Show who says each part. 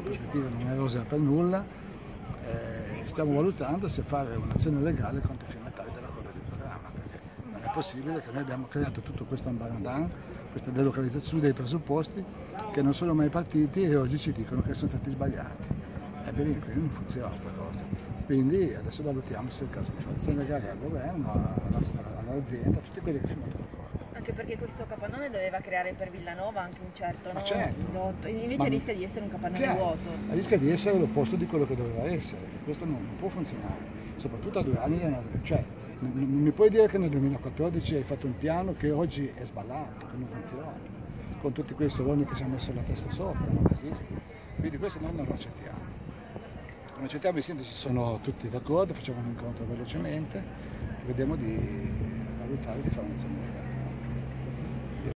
Speaker 1: la prospettiva non è rosea per nulla, eh, stiamo valutando se fare un'azione legale contro i firmatari della Corte di programma, perché non è possibile che noi abbiamo creato tutto questo ambaradan, questa delocalizzazione dei presupposti che non sono mai partiti e oggi ci dicono che sono stati sbagliati. Ebbene, quindi non funziona questa cosa. Quindi adesso valutiamo se è il caso di fare azione legale al governo, all'azienda, a tutti quelli che l'accordo.
Speaker 2: Anche perché questo capannone doveva creare per Villanova anche un certo no?
Speaker 1: certo.
Speaker 2: invece
Speaker 1: Ma-
Speaker 2: rischia di essere un capannone
Speaker 1: Chiaro,
Speaker 2: vuoto.
Speaker 1: rischia di essere l'opposto di quello che doveva essere, questo non, non può funzionare, soprattutto a due anni dalla cioè, non, non mi puoi dire che nel 2014 hai fatto un piano che oggi è sballato, che non funziona, con tutti quei soloni che ci hanno messo la testa sopra, non esiste, quindi questo noi non lo accettiamo. Non accettiamo, i sindaci sono tutti d'accordo, facciamo un incontro velocemente, vediamo di valutare di fare un'azione.